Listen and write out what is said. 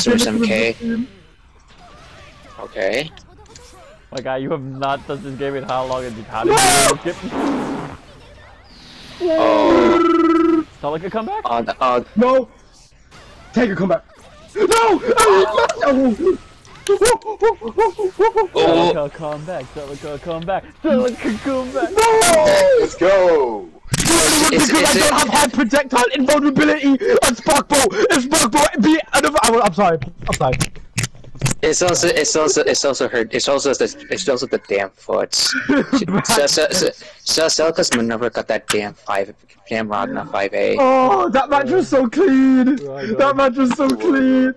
S versus MK. Okay. My guy, you have not touched this game in how long and how did you skip? Oh. Sound like a comeback? Uh, uh, No! Take a comeback. No! oh. Celica, come back. Celica, come back. Celica, come back. Let's go. Is, because I don't have high projectile invulnerability be another, I'm, I'm sorry. I'm sorry. it's also it's also it's also her it's also the it's also the damn foot. So so so so Celica's maneuver got that damn five damn Ragna five A. Oh, that match was so clean. Oh, that match was so clean.